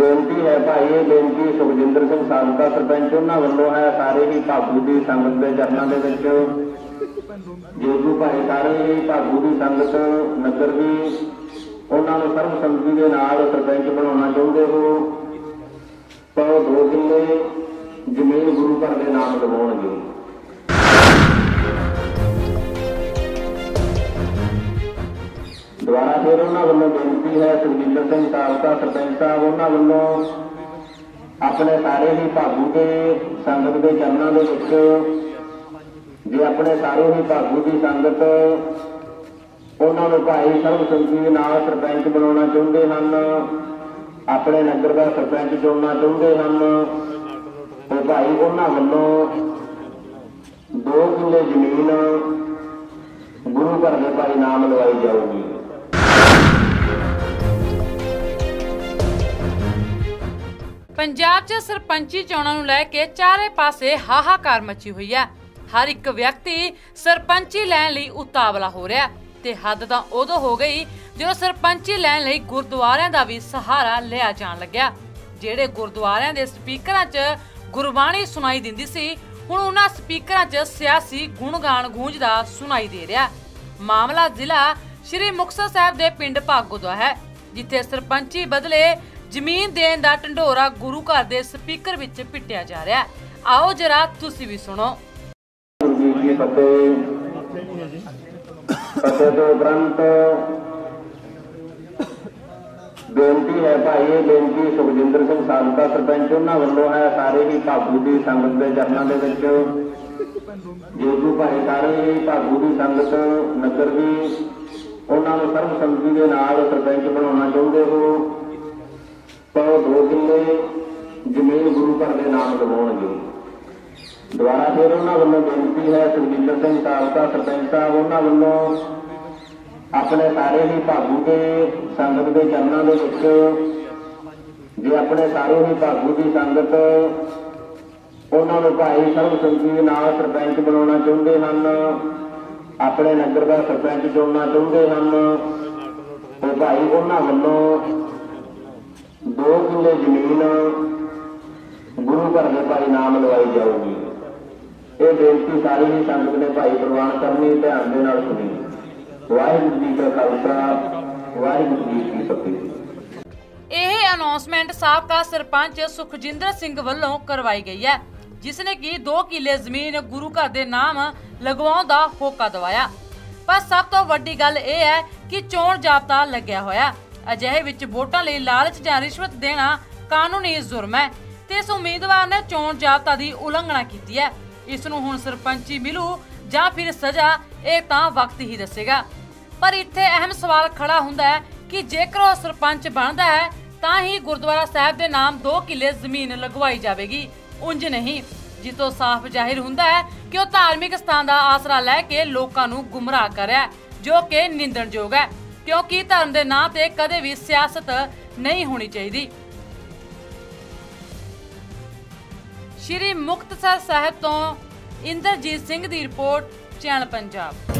ਬੇਨਤੀ ਹੈ ਭਾਈ, ਇਹ ਬੇਨਤੀ ਸੁਖਜਿੰਦਰ ਸਿੰਘ ਸਾਬਕਾ ਸਰਪੰਚ, ਉਹਨਾਂ ਵੱਲੋਂ ਹੈ ਸਾਰੇ ਹੀ ਭਾਗੂ ਦੀ ਸੰਗਤ ਦੇ ਚਰਨਾਂ ਦੇ ਵਿੱਚ। ਜੇਜੂ ਭਾਈ ਸਾਰੇ ਹੀ ਭਾਗੂ ਦੀ ਸੰਗਤ, ਨਗਰ ਦੀ, ਉਹਨਾਂ ਨੂੰ ਸਰਬਸੰਮਤੀ ਦੇ ਨਾਲ ਸਰਪੰਚ ਬਣਾਉਣਾ ਚਾਹੁੰਦੇ ਹੋ। ਤਾਂ ਉਹ ਦੋ ਕਿੱਲੇ ਜ਼ਮੀਨ ਗੁਰੂ ਘਰ ਦੇ ਨਾਮ ਲਵਾਉਣਗੇ। ਦੁਆਰਾ ਫਿਰ ਉਹਨਾਂ ਵੱਲੋਂ ਬੇਨਤੀ ਹੈ ਸੁਖਜਿੰਦਰ ਸਿੰਘ ਸਾਬਕਾ ਸਰਪੰਚ ਸਾਹਿਬ, ਉਹਨਾਂ ਵੱਲੋਂ ਆਪਣੇ ਸਾਰੇ ਹੀ ਭਾਗੂ ਦੇ ਸੰਗਤ ਦੇ ਚਰਨਾਂ ਦੇ ਵਿੱਚ, ਜੇ ਆਪਣੇ ਸਾਰੇ ਹੀ ਭਾਗੂ ਦੀ ਸੰਗਤ ਉਹਨਾਂ ਨੂੰ ਭਾਈ ਸਰਬਸੰਮਤੀ ਦੇ ਨਾਲ ਸਰਪੰਚ ਬਣਾਉਣਾ ਚਾਹੁੰਦੇ ਹਨ, ਆਪਣੇ ਨਗਰ ਦਾ ਸਰਪੰਚ ਚੁਣਨਾ ਚਾਹੁੰਦੇ ਹਨ, ਤੇ ਭਾਈ ਉਹਨਾਂ ਵੱਲੋਂ ਦੋ ਕਿੱਲੇ ਜ਼ਮੀਨ ਗੁਰੂ ਘਰ ਦੇ ਭਾਈ ਨਾਮ ਲਵਾਈ ਜਾਊਗੀ। ਪੰਜਾਬ 'ਚ ਸਰਪੰਚੀ ਚੋਣਾਂ ਨੂੰ ਲੈ ਕੇ ਚਾਰੇ ਪਾਸੇ ਹਾਹਾਕਾਰ ਮਚੀ ਹੋਈ ਹੈ। ਹਰ ਇੱਕ ਵਿਅਕਤੀ ਸਰਪੰਚੀ ਲੈਣ ਲਈ ਉਤਾਵਲਾ ਹੋ ਰਿਹਾ ਤੇ ਹੱਦ ਤਾਂ ਉਦੋਂ ਹੋ ਗਈ ਜਦੋਂ ਸਰਪੰਚੀ ਲੈਣ ਲਈ ਗੁਰਦੁਆਰਿਆਂ ਦਾ ਵੀ ਸਹਾਰਾ ਲਿਆ ਜਾਣ ਲੱਗਿਆ। ਜਿਹੜੇ ਗੁਰਦੁਆਰਿਆਂ ਦੇ ਸਪੀਕਰਾਂ 'ਚ ਗੁਰਬਾਣੀ ਸੁਣਾਈ ਦਿੰਦੀ ਸੀ, ਹੁਣ ਉਹਨਾਂ ਸਪੀਕਰਾਂ 'ਚ ਸਿਆਸੀ ਗੁਣਗਾਨ ਗੂੰਜਦਾ ਸੁਣਾਈ ਦੇ ਰਿਹਾ ਮਾਮਲਾ ਜ਼ਿਲ੍ਹਾ ਸ਼੍ਰੀ ਮੁਕਤਸਰ ਸਾਹਿਬ ਦੇ ਪਿੰਡ ਭਾਗੋ ਦਾ ਹੈ, ਜਿੱਥੇ ਸਰਪੰਚੀ ਬਦਲੇ ਜ਼ਮੀਨ ਦੇਣ ਦਾ ਢੰਡੋਰਾ ਗੁਰੂ ਘਰ ਦੇ ਸਪੀਕਰ ਵਿੱਚ ਪਿੱਟਿਆ ਜਾ ਰਿਹਾ ਹੈ। ਆਓ ਜਰਾ ਤੁਸੀਂ ਵੀ ਸੁਣੋ। ਜੀ ਕੀ ਫਤਿਹ। ਫਤਿਹ ਤੋਂ ਉਪਰੰਤ ਬੇਨਤੀ ਹੈ ਭਾਈ, ਇਹ ਬੇਨਤੀ ਸੁਖਜਿੰਦਰ ਸਿੰਘ ਸਾਬਕਾ ਸਰਪੰਚ, ਉਹਨਾਂ ਵੱਲੋਂ ਹੈ ਸਾਰੇ ਹੀ ਭਾਗੂ ਦੀ ਸੰਗਤ ਦੇ ਚਰਨਾਂ ਦੇ ਵਿੱਚ। ਜੇਜੂ ਭਾਈ ਸਾਰੇ ਹੀ ਭਾਗੂ ਦੀ ਸੰਗਤ, ਨਗਰ ਦੀ, ਉਹਨਾਂ ਨੂੰ ਸਰਬ ਸਰਬਸੰਮਤੀ ਦੇ ਨਾਲ ਸਰਪੰਚ ਬਣਾਉਣਾ ਚਾਹੁੰਦੇ ਹੋ। ਤਾਂ ਉਹ ਦੋ ਕਿੱਲੇ ਜ਼ਮੀਨ ਗੁਰੂ ਘਰ ਦੇ ਨਾਮ ਲਵਾਉਣਗੇ। ਦੁਆਰਾ ਫਿਰ ਉਹਨਾਂ ਵੱਲੋਂ ਬੇਨਤੀ ਹੈ ਸੁਖਜਿੰਦਰ ਸਿੰਘ ਸਾਬਕਾ ਸਰਪੰਚ ਸਾਹਿਬ, ਉਹਨਾਂ ਵੱਲੋਂ ਆਪਣੇ ਸਾਰੇ ਹੀ ਭਾਗੂ ਦੇ ਸੰਗਤ ਦੇ ਚਰਨਾਂ ਦੇ ਵਿੱਚ ਜੇ ਆਪਣੇ ਸਾਰੇ ਹੀ ਭਾਗੂ ਦੀ ਸੰਗਤ ਉਹਨਾਂ ਨੂੰ ਭਾਈ ਸਰਬਸੰਮਤੀ ਦੇ ਨਾਲ ਸਰਪੰਚ ਬਣਾਉਣਾ ਚਾਹੁੰਦੇ ਹਨ, ਆਪਣੇ ਨਗਰ ਦਾ ਸਰਪੰਚ ਚੁਣਨਾ ਚਾਹੁੰਦੇ ਹਨ, ਤੇ ਭਾਈ ਉਹਨਾਂ ਵੱਲੋਂ ਦੋ ਕਿੱਲੇ ਜ਼ਮੀਨ ਗੁਰੂ ਘਰ ਦੇ ਭਾਈ ਨਾਮ ਲਵਾਈ ਜਾਊਗੀ। ਇਹ ਬੇਨਤੀ ਸਾਰੀ ਹੀ ਸੰਗਤ ਨੇ ਭਾਈ ਪ੍ਰਵਾਨ ਕਰਨੀ, ਧਿਆਨ ਦੇ ਨਾਲ ਸੁਣੀ। ਵਾਹਿਗੁਰੂ ਜੀ ਕਾ ਖਾਲਸਾ, ਵਾਹਿਗੁਰੂ ਜੀ ਕੀ ਫਤਿਹ। ਇਹ ਅਨਾਉਂਸਮੈਂਟ ਸਾਬਕਾ ਸਰਪੰਚ ਸੁਖਜਿੰਦਰ ਸਿੰਘ ਵੱਲੋਂ ਕਰਵਾਈ ਗਈ ਹੈ ਜਿਸ ਨੇ ਕਿ 2 ਕਿੱਲੇ ਜ਼ਮੀਨ ਗੁਰੂ ਘਰ ਦੇ ਨਾਮ ਲਗਵਾਉਣ ਦਾ ਹੋਕਾ ਦਵਾਇਆ। ਪਰ ਸਭ ਤੋਂ ਵੱਡੀ ਗੱਲ ਇਹ ਹੈ ਕਿ ਚੋਣ ਜਾਬਤਾ ਲੱਗਿਆ ਹੋਇਆ। ਅਜਿਹੇ ਵਿੱਚ ਵੋਟਾਂ ਲਈ ਲਾਲਚ ਜਾਂ ਰਿਸ਼ਵਤ ਦੇਣਾ ਕਾਨੂੰਨੀ ਜੁਰਮ ਹੈ ਤੇ ਇਸ ਉਮੀਦਵਾਰ ਨੇ ਚੋਣ ਜਾਬਤਾ ਦੀ ਉਲੰਘਣਾ ਕੀਤੀ ਹੈ। ਇਸ ਨੂੰ ਹੁਣ ਸਰਪੰਚੀ ਮਿਲੂ ਜਾਂ ਫਿਰ ਸਜ਼ਾ, ਇਹ ਤਾਂ ਵਕਤ ਹੀ ਦੱਸੇਗਾ। ਪਰ ਇੱਥੇ ਅਹਿਮ ਸਵਾਲ ਖੜਾ ਹੁੰਦਾ ਹੈ ਕਿ ਜੇਕਰ ਉਹ ਸਰਪੰਚ ਬਣਦਾ ਹੈ, ਤਾਂ ਹੀ ਗੁਰਦੁਆਰਾ ਸਾਹਿਬ ਦੇ ਨਾਮ 2 ਕਿੱਲੇ ਜ਼ਮੀਨ ਲਗਵਾਈ ਜਾਵੇਗੀ। ਉਂਝ ਨਹੀਂ। ਜਿੱਤੋਂ ਸਾਫ਼ ਜ਼ਾਹਿਰ ਹੁੰਦਾ ਹੈ ਕਿ ਉਹ ਧਾਰਮਿਕ ਸਥਾਨ ਦਾ ਆਸਰਾ ਲੈ ਕੇ ਲੋਕਾਂ ਨੂੰ ਗੁੰਮਰਾਹ ਕਰ ਰਿਹਾ ਹੈ, ਜੋ ਕਿ ਨਿੰਦਣਯੋਗ ਹੈ। ਕਿਉਂਕਿ ਧਰਮ ਦੇ ਨਾਂ ਤੇ ਕਦੇ ਵੀ ਸਿਆਸਤ ਨਹੀਂ ਹੋਣੀ ਚਾਹੀਦੀ। ਸ਼੍ਰੀ ਮੁਕਤਸਰ ਸਾਹਿਬ ਤੋਂ ਇੰਦਰਜੀਤ ਸਿੰਘ ਦੀ ਰਿਪੋਰਟ, ਚੈਨਲ ਪੰਜਾਬ।